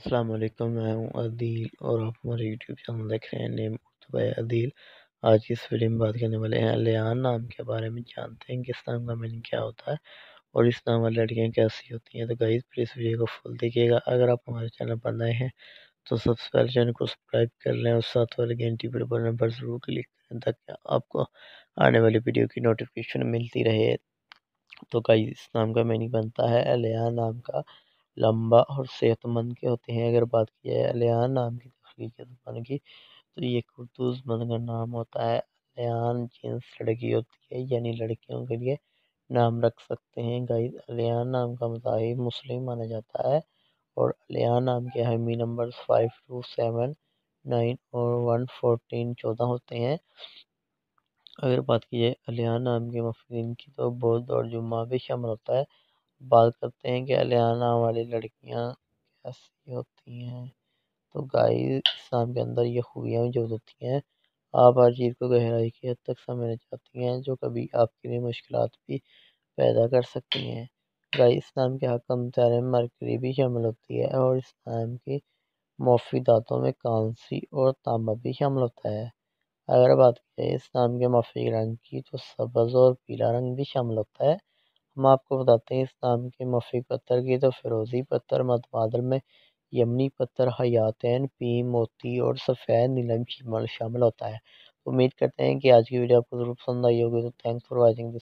السلام علیکم، میں ہوں عدیل اور آپ ہمارے یوٹیوب چینل دیکھ رہے ہیں نیم مرتبہ عدیل۔ آج کی اس ویڈیو میں بات کرنے والے ہیں لیان نام کے بارے میں، جانتے ہیں کہ اس نام کا میننگ کیا ہوتا ہے اور اس نام والی لڑکیاں کیسی ہوتی ہیں۔ تو گائز پھر اس ویڈیو کو فل دیکھیے گا۔ اگر آپ ہمارے چینل پر نئے ہیں تو سب سے پہلے چینل کو سبسکرائب کر لیں اور ساتھ والے گھنٹی پر بٹن پر ضرور کلک کریں تاکہ آپ کو آنے والی ویڈیو کی نوٹیفیکیشن ملتی رہے۔ تو گائز اس نام کا میننگ بنتا ہے لیان نام کا۔ لمبا اور صحت مند کے ہوتے ہیں۔ اگر بات کی جائے الیان نام کی تخلیق زبان کی، تو یہ خردوز مند کا نام ہوتا ہے۔ الیان جنس لڑکی ہوتی ہے یعنی لڑکیوں کے لیے نام رکھ سکتے ہیں۔ گائز الیان نام کا مذاہب مسلم مانا جاتا ہے اور الیان نام کے ہمی number five two seven nine اور ون فورٹین چودہ ہوتے ہیں۔ اگر بات کی جائے الیان نام کے مفرین کی، تو بود اور جمعہ بھی شامل ہوتا ہے۔ بات کرتے ہیں کہ الیانہ والی لڑکیاں کیسی ہوتی ہیں۔ تو گائز اسلام کے اندر یہ خوبیاں موجود ہوتی ہیں۔ آپ ہر چیز کو گہرائی کی حد تک سمجھنا چاہتی ہیں، جو کبھی آپ کے لیے مشکلات بھی پیدا کر سکتی ہیں۔ گائز اسلام کے حکم تیرے مرکری بھی شامل ہوتی ہے اور اسلام کی مفیداتوں میں کانسی اور تانبا بھی شامل ہوتا ہے۔ اگر بات کی جائے اسلام کے مفید رنگ کی، تو سبز اور پیلا رنگ بھی شامل ہوتا ہے۔ ہم آپ کو بتاتے ہیں اسلام کے مفی پتھر کی تو فیروزی پتھر متبادل میں یمنی پتھر، حیاتین پی موتی اور سفید نیلم شامل ہوتا ہے۔ امید کرتے ہیں کہ آج کی ویڈیو آپ کو ضرور پسند آئی ہوگی، تو تھینکس فار واچنگ دس